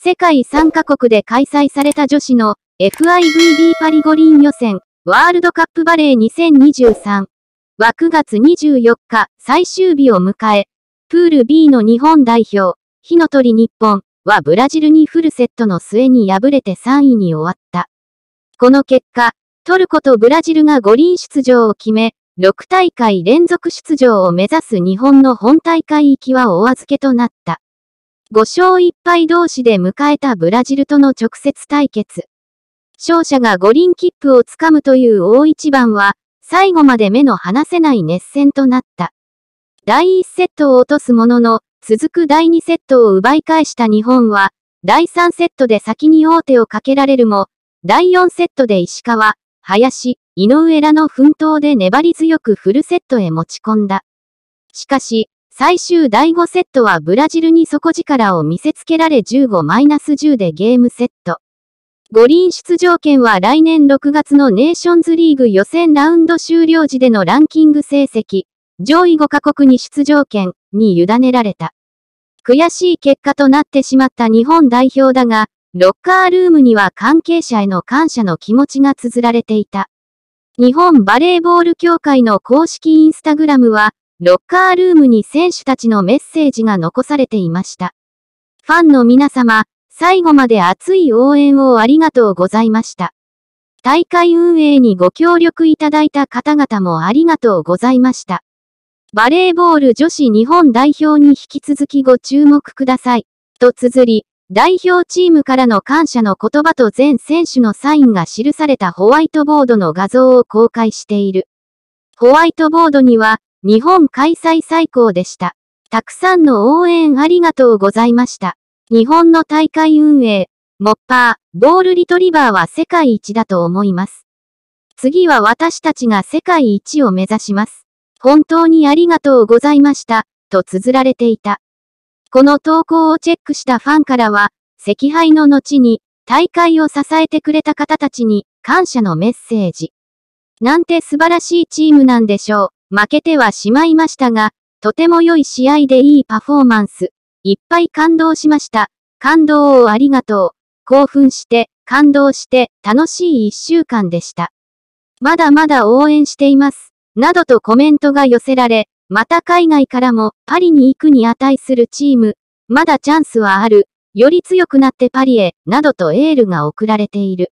世界3カ国で開催された女子の FIVB パリ五輪予選ワールドカップバレー2023は9月24日最終日を迎え、プール B の日本代表、火の鳥日本はブラジルにフルセットの末に敗れて3位に終わった。この結果、トルコとブラジルが五輪出場を決め、6大会連続出場を目指す日本の本大会行きはお預けとなった。5勝1敗同士で迎えたブラジルとの直接対決。勝者が五輪切符をつかむという大一番は、最後まで目の離せない熱戦となった。第1セットを落とすものの、続く第2セットを奪い返した日本は、第3セットで先に王手をかけられるも、第4セットで石川、林、井上らの奮闘で粘り強くフルセットへ持ち込んだ。しかし、最終第5セットはブラジルに底力を見せつけられ15-10でゲームセット。五輪出場権は来年6月のネーションズリーグ予選ラウンド終了時でのランキング成績、上位5カ国に出場権に委ねられた。悔しい結果となってしまった日本代表だが、ロッカールームには関係者への感謝の気持ちが綴られていた。日本バレーボール協会の公式インスタグラムは、ロッカールームに選手たちのメッセージが残されていました。ファンの皆様、最後まで熱い応援をありがとうございました。大会運営にご協力いただいた方々もありがとうございました。バレーボール女子日本代表に引き続きご注目ください。と綴り、代表チームからの感謝の言葉と全選手のサインが記されたホワイトボードの画像を公開している。ホワイトボードには、日本開催最高でした。たくさんの応援ありがとうございました。日本の大会運営、モッパー、ボールリトリバーは世界一だと思います。次は私たちが世界一を目指します。本当にありがとうございました、と綴られていた。この投稿をチェックしたファンからは、赤敗の後に、大会を支えてくれた方たちに、感謝のメッセージ。なんて素晴らしいチームなんでしょう。負けてはしまいましたが、とても良い試合でいいパフォーマンス。いっぱい感動しました。感動をありがとう。興奮して、感動して、楽しい一週間でした。まだまだ応援しています。などとコメントが寄せられ、また海外からもパリに行くに値するチーム、まだチャンスはある、より強くなってパリへ、などとエールが送られている。